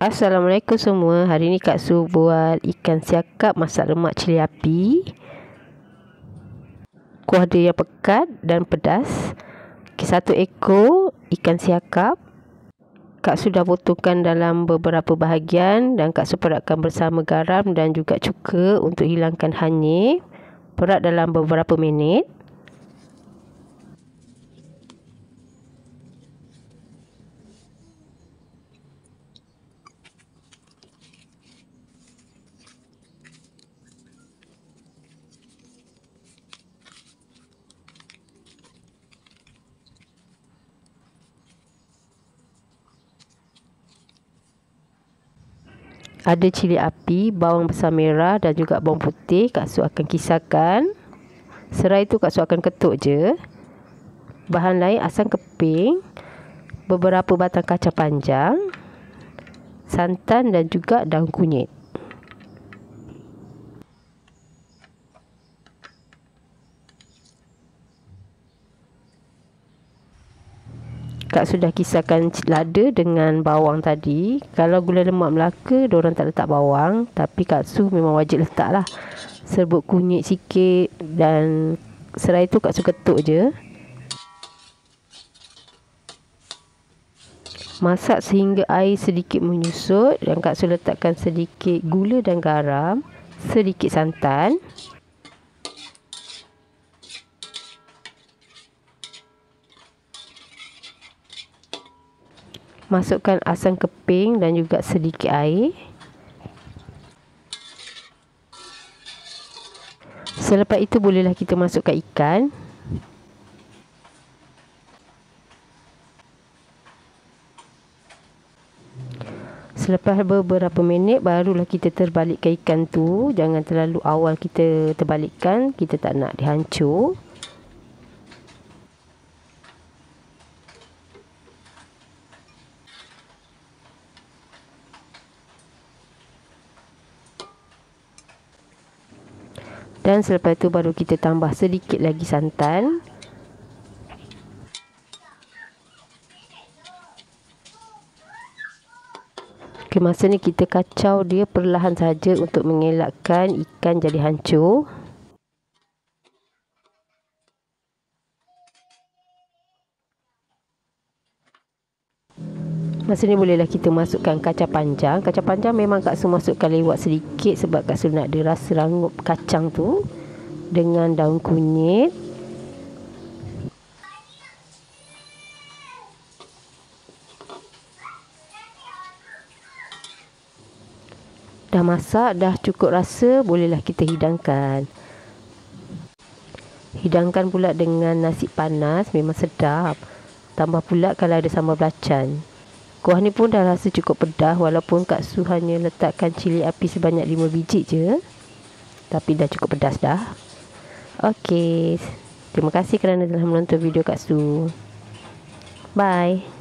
Assalamualaikum semua. Hari ni Kak Su buat ikan siakap masak lemak cili api. Kuah dia yang pekat dan pedas. Satu ekor ikan siakap. Kak Su dah potongkan dalam beberapa bahagian dan Kak Su peratkan bersama garam dan juga cuka untuk hilangkan hanyir. Perat dalam beberapa minit. Ada cili api, bawang besar merah dan juga bawang putih. Kak Su akan kisarkan. Serai itu Kak Su akan ketuk je. Bahan lain asam keping, beberapa batang kacang panjang, santan dan juga daun kunyit. Kak sudah kisahkan lada dengan bawang tadi. Kalau gula lemak Melaka, orang tak letak bawang. Tapi Kak Su memang wajib letak lah. Serbuk kunyit sikit dan serai tu Kak Su ketuk je. Masak sehingga air sedikit menyusut dan Kak Su letakkan sedikit gula dan garam. Sedikit santan. Masukkan asam keping dan juga sedikit air selepas itu bolehlah kita masukkan ikan Selepas beberapa minit barulah kita terbalikkan ikan tu. Jangan terlalu awal kita terbalikkan. Kita tak nak dihancur. Dan selepas itu baru kita tambah sedikit lagi santan. Okay, masa ni kita kacau dia perlahan saja untuk mengelakkan ikan jadi hancur. Masa ni bolehlah kita masukkan kacang panjang. Kacang panjang memang Kak Su masukkan lewat sedikit sebab Kak Su nak ada rasa rangup kacang tu dengan daun kunyit. Dah masak, dah cukup rasa, bolehlah kita hidangkan. Hidangkan pula dengan nasi panas, memang sedap. Tambah pula kalau ada sambal belacan. Kuah ni pun dah rasa cukup pedas walaupun Kak Su hanya letakkan cili api sebanyak 5 biji je. Tapi dah cukup pedas dah. Okey. Terima kasih kerana telah menonton video Kak Su. Bye.